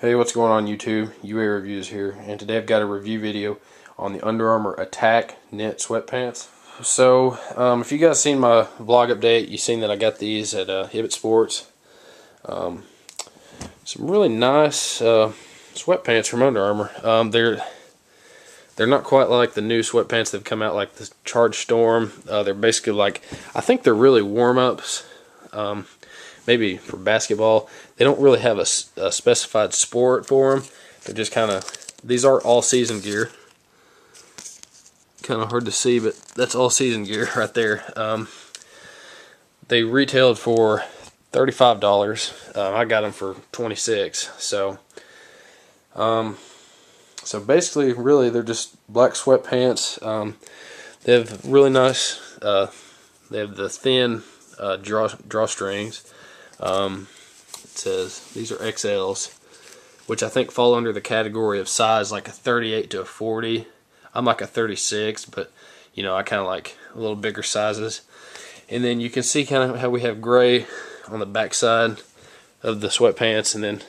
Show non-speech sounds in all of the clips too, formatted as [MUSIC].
Hey, what's going on YouTube? UA Reviews here, and today I've got a review video on the Under Armour Attack knit sweatpants. So, um, if you guys seen my vlog update, you've seen that I got these at uh, Sports. Um, some really nice uh, sweatpants from Under Armour. Um, they're they're not quite like the new sweatpants that have come out, like the Charge Storm. Uh, they're basically like I think they're really warm ups. Um, maybe for basketball. They don't really have a, a specified sport for them. They're just kind of, these are all season gear. Kind of hard to see, but that's all season gear [LAUGHS] right there. Um, they retailed for $35. Uh, I got them for 26 So, um, so basically, really, they're just black sweatpants. Um, they have really nice, uh, they have the thin uh, draw drawstrings. Um, it says these are XLs, which I think fall under the category of size like a 38 to a 40. I'm like a 36, but you know I kind of like a little bigger sizes. And then you can see kind of how we have gray on the back side of the sweatpants, and then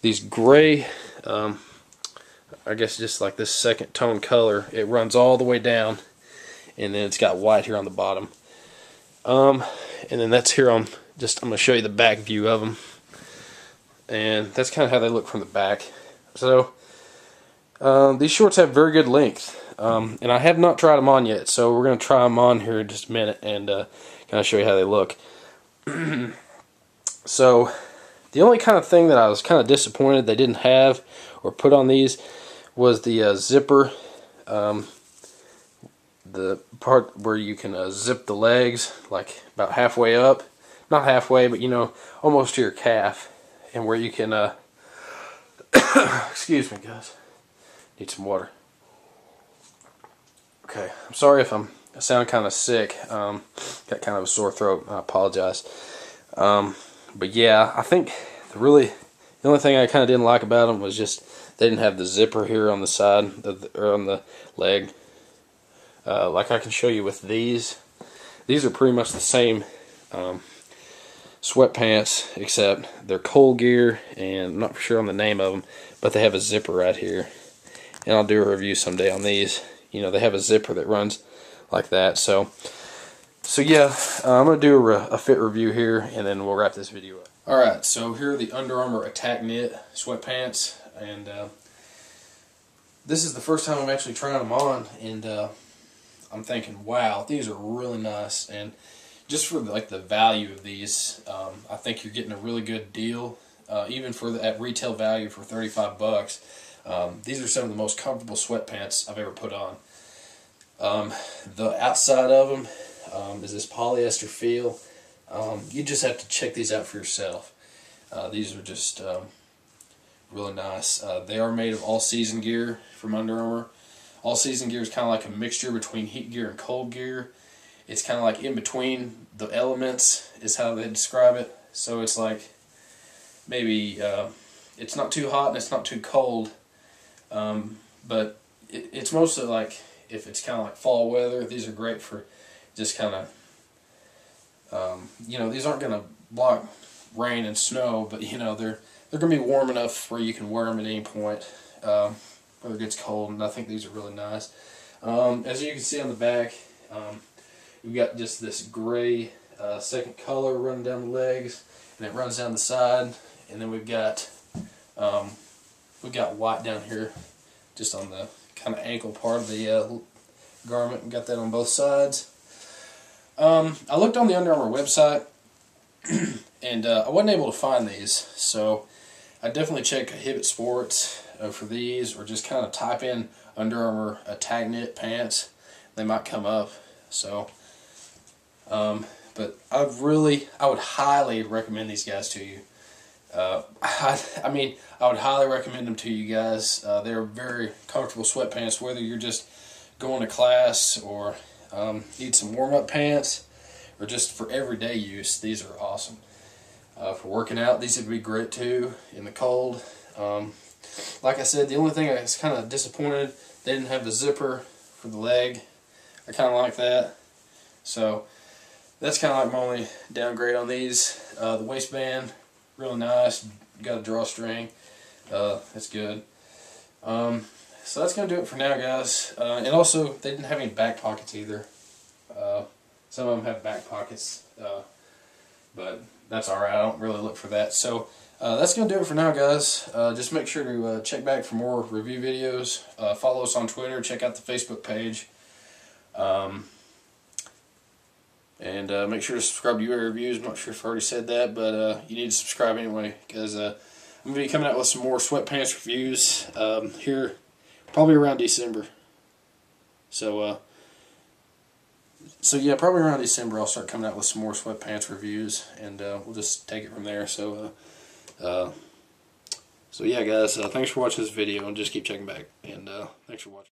these gray, um, I guess just like this second tone color, it runs all the way down, and then it's got white here on the bottom. Um, and then that's here on just I'm going to show you the back view of them and that's kind of how they look from the back. So um, these shorts have very good length um, and I have not tried them on yet so we're going to try them on here in just a minute and uh, kind of show you how they look. [CLEARS THROAT] So the only kind of thing that I was kind of disappointed they didn't have or put on these was the uh, zipper um, the part where you can uh, zip the legs like about halfway up not halfway, but you know, almost to your calf, and where you can, uh, [COUGHS] excuse me, guys, need some water. Okay, I'm sorry if I'm I sound kind of sick. Um, got kind of a sore throat. I apologize. Um, but yeah, I think the really the only thing I kind of didn't like about them was just they didn't have the zipper here on the side or on the leg. Uh, like I can show you with these. These are pretty much the same um, sweatpants, except they're ColdGear, and I'm not sure on the name of them, but they have a zipper right here. And I'll do a review someday on these. You know, they have a zipper that runs like that. So, so yeah, uh, I'm going to do a, a, fit review here, and then we'll wrap this video up. Alright, so here are the Under Armour Attack Knit sweatpants, and uh, this is the first time I'm actually trying them on, and uh, I'm thinking, wow, these are really nice, and just for like the value of these, um, I think you're getting a really good deal. Uh, even for the, at retail value for 35 bucks, um, these are some of the most comfortable sweatpants I've ever put on. Um, the outside of them um, is this polyester feel. Um, you just have to check these out for yourself. Uh, these are just um, really nice. Uh, they are made of all season gear from Under Armour. All season gear is kind of like a mixture between heat gear and cold gear it's kind of like in between the elements is how they describe it. So it's like maybe uh, it's not too hot and it's not too cold, um, but it, it's mostly like if it's kind of like fall weather. These are great for just kind of um, you know these aren't going to block rain and snow, but you know they're they're going to be warm enough where you can wear them at any point. Um, whether it gets cold, and I think these are really nice. Um, as you can see on the back, um, We've got just this gray uh, second color running down the legs, and it runs down the side. And then we've got um, we've got white down here, just on the kind of ankle part of the uh, garment. We got that on both sides. Um, I looked on the Under Armour website, [CLEARS THROAT] and uh, I wasn't able to find these, so I definitely check Hibbett Sports uh, for these, or just kind of type in Under Armour attack knit pants. They might come up. So um, but I really, I would highly recommend these guys to you. Uh, I, I, mean, I would highly recommend them to you guys. Uh, they're very comfortable sweatpants, whether you're just going to class or um, need some warm-up pants or just for everyday use. These are awesome. Uh, for working out, these would be great too in the cold. Um, like I said, the only thing I was kind of disappointed, they didn't have the zipper for the leg. I kind of like that. So, that's kind of like my only downgrade on these. Uh, the waistband, really nice, got a drawstring. Uh, it's good. Um, so that's gonna do it for now, guys. Uh, and also, they didn't have any back pockets either. Uh, some of them have back pockets, uh, but that's all right. I don't really look for that. So uh, that's gonna do it for now, guys. Just make sure to check back for more review videos. Follow us on Twitter. Check out the Facebook page. Um, and uh, make sure to subscribe to UA Reviews. I'm not sure if I already said that, but uh, you need to subscribe anyway because uh, I'm going to be coming out with some more sweatpants reviews um, here probably around December. So, uh, so yeah, probably around December I'll start coming out with some more sweatpants reviews, and uh, we'll just take it from there. So, uh, so yeah, guys, thanks for watching this video, and just keep checking back, and thanks for watching.